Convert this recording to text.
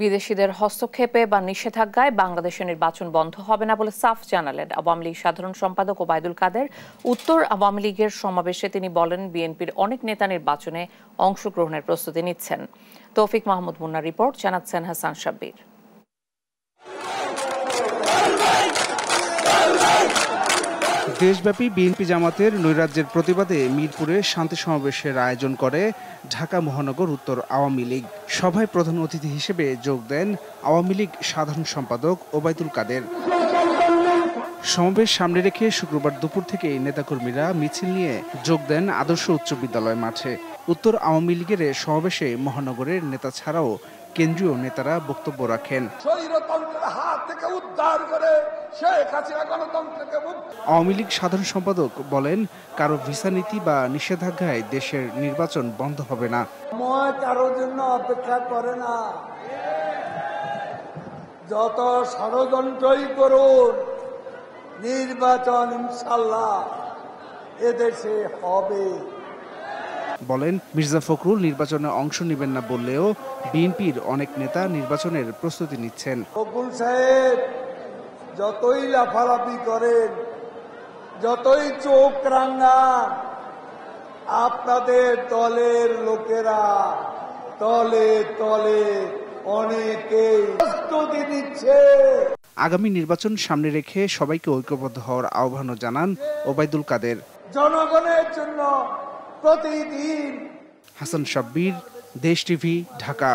বিদেশিদের হস্তক্ষেপে বা নিষেধাজ্ঞায় বাংলাদেশের নির্বাচন বন্ধ হবে না বলে সাফ জানালেন আওয়ামী লীগ সাধারণ সম্পাদক ওবায়দুল কাদের। উত্তর আওয়ামী লীগের সমাবেশে তিনি বলেন, বিএনপির অনেক নেতা নির্বাচনে অংশগ্রহণের প্রস্তুতি নিচ্ছেন। তৌফিক মাহমুদ মুন্নার রিপোর্ট, জানাচ্ছেন হাসান শাব্বির দেশব্যাপী বিএনপি জামাতের নৈরাজ্যের প্রতিবাদে মিরপুরে শান্তি সমাবেশের আয়োজন করে ঢাকা মহানগর উত্তর আওয়ামী লীগ। সভায় প্রধান অতিথি হিসেবে যোগ দেন আওয়ামী লীগ সাধারণ সম্পাদক ওবায়দুল কাদের। সমাবেশ সামনে রেখে শুক্রবার দুপুর থেকে নেতাকর্মীরা মিছিল নিয়ে যোগ দেন আদর্শ উচ্চ বিদ্যালয় মাঠে। উত্তর আওয়ামী লীগের সমাবেশে মহানগরের নেতা ছাড়াও কেন্দ্রীয় নেতারা বক্তব্য রাখেন। করে আওয়ামী লীগ সাধারণ সম্পাদক বলেন কারও ভিসা নীতি বা নিষেধাজ্ঞায় দেশের নির্বাচন বন্ধ হবে না। কারোর জন্য অপেক্ষা করে না। যত ষড়যন্ত্রই করুন নির্বাচন ইনশাল্লাহ এদেশে হবে। বলেন মির্জা ফখরুল নির্বাচনে অংশ নেবেন না বললেও বিএনপির অনেক নেতা নির্বাচনের প্রস্তুতি নিচ্ছেন। বকুল সাহেব যতই লাফালাফি করেন যতই চোখ রাঙান আপনাদের দলের লোকেরা তলে তলে অনেকেই প্রস্তুতি নিচ্ছে। আগামী নির্বাচন সামনে রেখে সবাইকে ঐক্যবদ্ধ হওয়ার আহ্বানও জানান ওবায়দুল কাদের। জনগণের জন্য প্রতিদিন হাসান শাব্বির দেশ টিভি ঢাকা